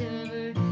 ever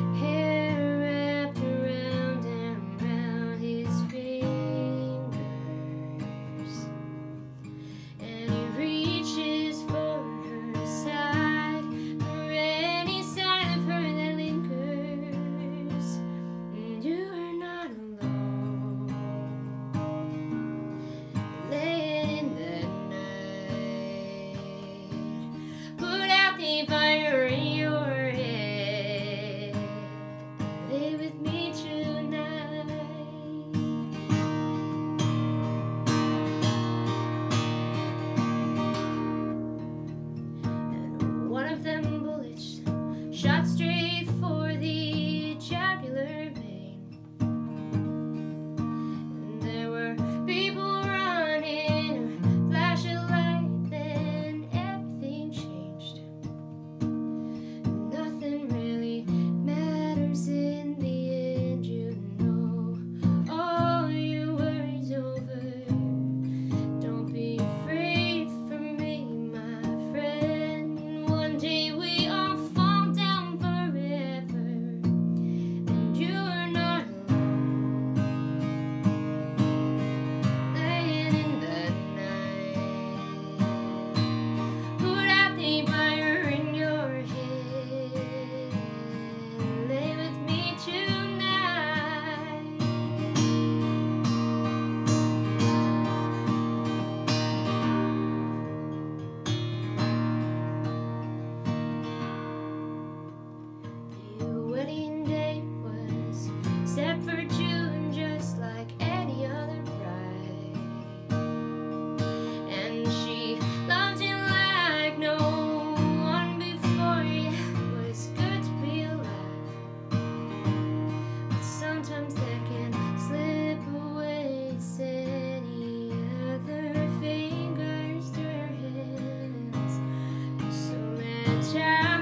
child.